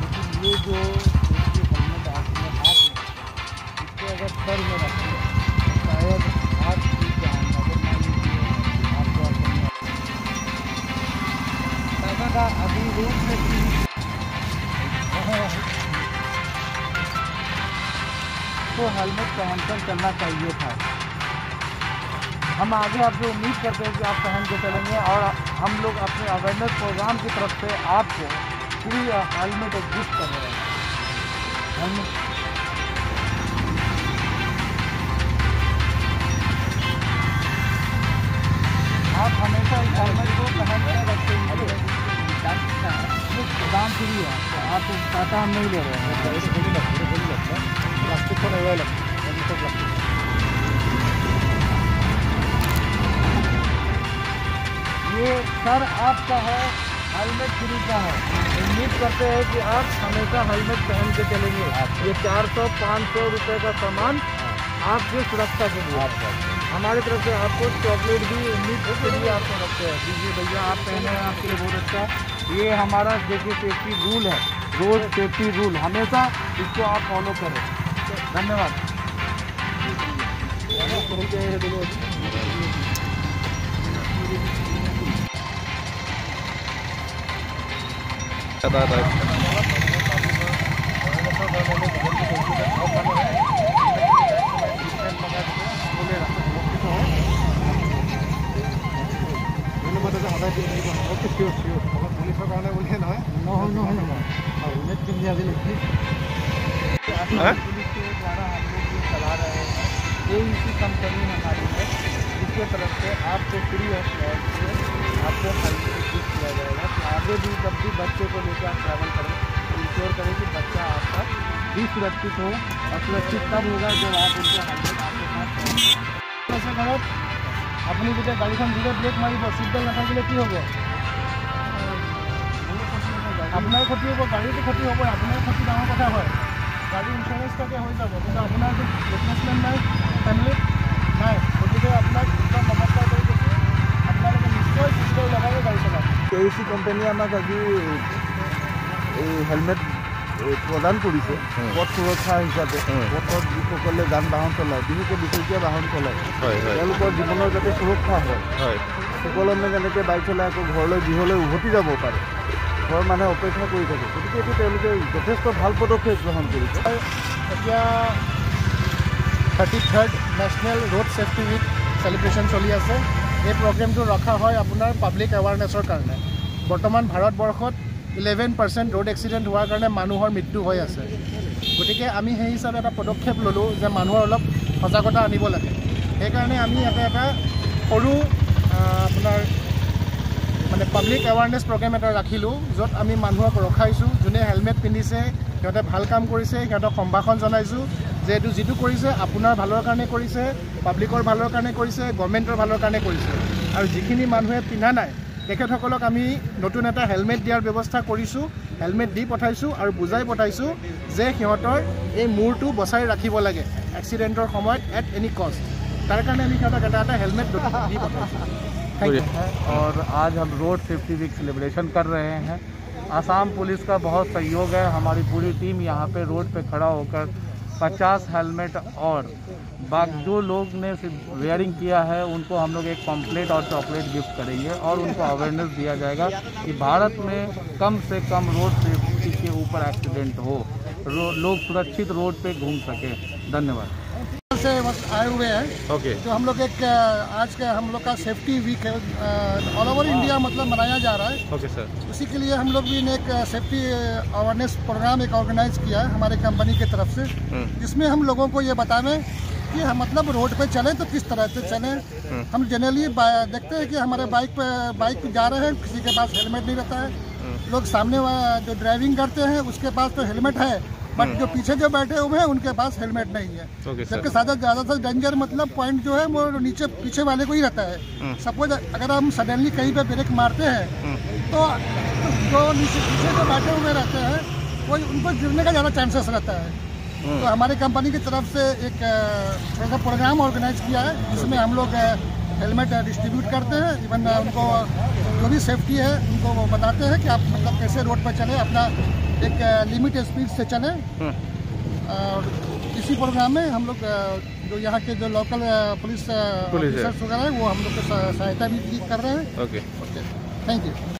लेकिन ये जो देखिए हेलमेट आपने हाथ में इसको अगर सर में रखें शायद हाथ टूट जाए अगर मान लीजिए आपको का अभी से तो हेलमेट पहनकर चलना चाहिए था। हम आगे आपसे उम्मीद करते हैं कि आप पहन के चलेंगे और हम लोग अपने अवेयरनेस प्रोग्राम की तरफ़ से आपको फ्री हेलमेट गिफ्ट कर रहे हैं हेलमेट आप हमेशा इस हेलमेट को पहन कर रखेंगे दाम फ्री है आप टाटा हम नहीं ले रहे हैं प्लास्टिक को नहीं लगता ये सर आपका है हेलमेट फ्री का है? उम्मीद करते हैं कि आप हमेशा हेलमेट पहन के चलेंगे। ये चार सौ पाँच सौ रुपये का सामान आपकी सुरक्षा के लिए। हमारी तरफ़ से आपको चॉकलेट भी उम्मीद के लिए आपको रखते हैं। दीजिए भैया आप पहने हैं आपके लिए बहुत अच्छा। ये हमारा देखिए सेफ्टी रूल है। रोड सेफ्टी रूल हमेशा इसको आप फॉलो करें। धन्यवाद। लोग ये चला रहे हैं। इसी कंपनी हमारी है। तरफ़ से आपको फ्री ऑफ़ कॉस्ट आपको हेलमेट गिफ्ट किया जाएगा तो आगे भी जब भी बच्चे को लेकर आप ट्रैवल करें तो इंश्योर करें कि बच्चा आपका भी सुरक्षित हो और सुरक्षित तब होगा जब आप उनको हेलमेट आपके साथ ऐसा करो अपनी जगह गाड़ी से धीरे ब्रेक मारी सीट बेल्ट নাথাকিলে কি হ'ব আপোনাৰ ক্ষতি হ'ব গাড়ীটো ক্ষতি হ'ব আপোনাৰ ক্ষতি ডাঙৰ কথা হয় গাড়ী ইঞ্চুৰেঞ্চ থাকে হৈ যাব কিন্তু আপোনাৰ ৰিপ্লেচমেণ্ট নাই ফেমিলিত নাই গতিকে আপোনাক এ চি কোম্পানীয়ে আমাক আজি এই হেলমেট এই প্ৰদান কৰিছে। পথ সুৰক্ষা হিচাপে। পথত যিসকলে যান বাহন চলায় বিশেষকৈ দুচকীয়া বাহন চলায়। তেওঁলোকৰ জীৱনৰ যাতে সুৰক্ষা হয় হয়। সুকলমে যেনেকৈ বাইক চলাই আকৌ ঘৰলৈ গৃহলৈ উভতি যাব পাৰে ঘৰৰ মানুহে অপেক্ষা কৰি থাকে। গতিকে এইটো তেওঁলোকে যথেষ্ট ভাল পদক্ষেপ গ্ৰহণ কৰিছে। এতিয়া thirty third national road safety week celebration চলি আছে। এই প্ৰগ্ৰেমটো ৰখা হয় আপোনাৰ পাব্লিক এৱাৰনেছৰ কাৰণে। বৰ্তমান ভাৰতবৰ্ষত ইলেভেন পাৰ্চেণ্ট ৰোড এক্সিডেণ্ট হোৱাৰ কাৰণে মানুহৰ মৃত্যু হৈ আছে। গতিকে আমি সেই হিচাপে এটা পদক্ষেপ ল'লোঁ যে মানুহৰ অলপ সজাগতা আনিব লাগে। সেইকাৰণে আমি ইয়াতে এটা সৰু আপোনাৰ মানে পাব্লিক এৱাৰনেছ প্ৰগ্ৰেম এটা ৰাখিলোঁ য'ত আমি মানুহক ৰখাইছোঁ যোনে হেলমেট পিন্ধিছে সিহঁতে ভাল কাম কৰিছে সিহঁতক সম্ভাষণ জনাইছোঁ যে এইটো যিটো কৰিছে আপোনাৰ ভালৰ কাৰণে কৰিছে পাব্লিকৰ ভালৰ কাৰণে কৰিছে গভৰ্ণমেণ্টৰ ভালৰ কাৰণে কৰিছে আৰু যিখিনি মানুহে পিন্ধা নাই তেখেতসকলক আমি নতুন এটা হেলমেট দিয়াৰ ব্যৱস্থা কৰিছোঁ হেলমেট দি পঠাইছোঁ আৰু বুজাই পঠাইছোঁ যে সিহঁতৰ এই মূৰটো বচাই ৰাখিব লাগে এক্সিডেণ্টৰ সময়ত এট এনি কষ্ট তাৰ কাৰণে আমি সিহঁতক এটা এটা হেলমেট দি পঠাইছোঁ থেংক ইউ है और आज हम रोड सेफ्टी वीक सेलिब्रेशन कर रहे हैं आसाम पुलिस का बहुत सहयोग है। हमारी पूरी टीम यहाँ पे रोड पे खड़ा होकर 50 हेलमेट और बाकी जो लोग ने वेयरिंग किया है, उनको हम लोग एक पम्पलेट और चॉकलेट गिफ्ट करेंगे और उनको अवेयरनेस दिया जाएगा कि भारत में कम से कम रोड सेफ्टी के ऊपर एक्सीडेंट हो लोग सुरक्षित रोड पे घूम सके। धन्यवाद। से आए हुए हैं। ओके जो हम लोग एक आज का हम लोग का सेफ्टी वीक है। ऑल ओवर इंडिया मतलब मनाया जा रहा है। ओके सर उसी के लिए हम लोग भी ने एक सेफ्टी अवेयरनेस प्रोग्राम एक ऑर्गेनाइज किया है हमारे कंपनी की तरफ़ से। जिसमें हम लोगों को ये बतावें कि हम मतलब रोड पे चलें तो किस तरह से चलें। हम जनरली देखते हैं कि हमारे बाइक पे बाइक पे जा रहे हैं किसी के पास हेलमेट नहीं रहता है। लोग सामने जो ड्राइविंग करते हैं उसके पास तो हेलमेट है। बट जो पीछे जो बैठे हुए हैं उनके पास हेलमेट नहीं है। जबकि ज़्यादा ज़्यादातर डेंजर मतलब पॉइंट जो है वो नीचे पीछे वाले को ही रहता है। सपोज़ अगर हम सडनली कहीं पे ब्रेक मारते हैं तो जो नीचे पीछे जो बैठे हुए रहते हैं वो उनको गिरने का ज़्यादा चांसेस रहता है। तो हमारी कंपनी की तरफ़ से एक थोड़ा सा प्रोग्राम ऑर्गेनाइज किया है जिसमें हम लोग हेलमेट डिस्ट्रीब्यूट करते हैं। इवन उनको जो भी सेफ्टी है उनको वो बताते हैं कि आप मतलब कैसे रोड पर चले अपना एक लिमिटेड स्पीड से चले और इसी प्रोग्राम में हम लोग जो यहाँ के जो लोकल पुलिस वगैरह है। ऑफिसर्स वगैरह हैं वो हम लोग को सहायता भी कर रहे हैं। Okay okay thank you